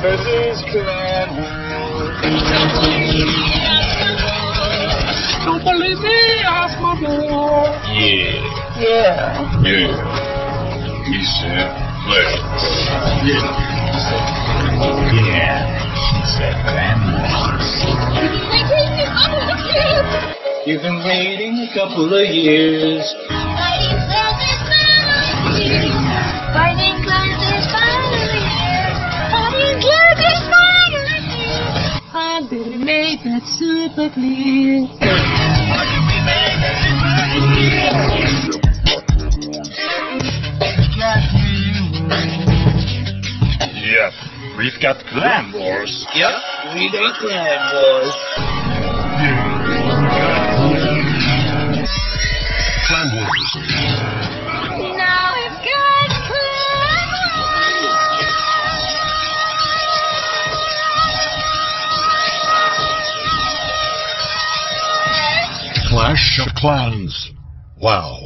Versus. Don't believe me, ask my boy. Yeah. Yeah. Yeah. He said, play. Yeah. Yeah. Said, clan. You've been waiting a couple of years. Didn't that super clear. Yep. We've got clan wars. Yep, we got clan wars. Clash of Clans. Wow.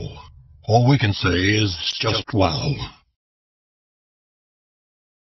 All we can say is just wow.